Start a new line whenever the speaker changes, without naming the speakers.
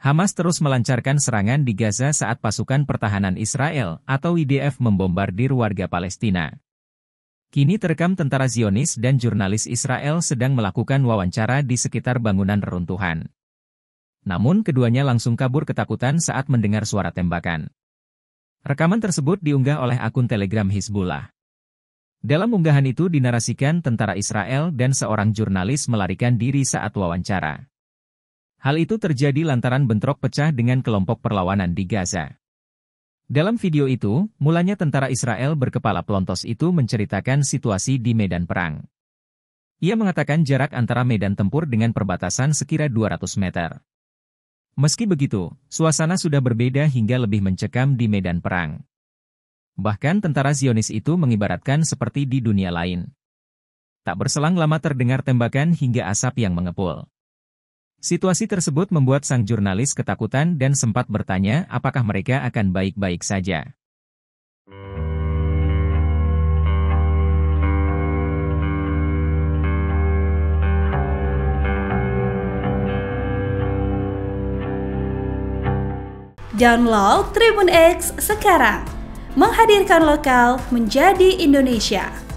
Hamas terus melancarkan serangan di Gaza saat pasukan pertahanan Israel atau IDF membombardir warga Palestina. Kini terekam tentara Zionis dan jurnalis Israel sedang melakukan wawancara di sekitar bangunan reruntuhan. Namun keduanya langsung kabur ketakutan saat mendengar suara tembakan. Rekaman tersebut diunggah oleh akun Telegram Hizbullah. Dalam unggahan itu dinarasikan tentara Israel dan seorang jurnalis melarikan diri saat wawancara. Hal itu terjadi lantaran bentrok pecah dengan kelompok perlawanan di Gaza. Dalam video itu, mulanya tentara Israel berkepala pelontos itu menceritakan situasi di medan perang. Ia mengatakan jarak antara medan tempur dengan perbatasan sekira 200 meter. Meski begitu, suasana sudah berbeda hingga lebih mencekam di medan perang. Bahkan tentara Zionis itu mengibaratkan seperti di dunia lain. Tak berselang lama terdengar tembakan hingga asap yang mengepul. Situasi tersebut membuat sang jurnalis ketakutan dan sempat bertanya apakah mereka akan baik-baik saja.
Download Tribun X sekarang, menghadirkan lokal menjadi Indonesia.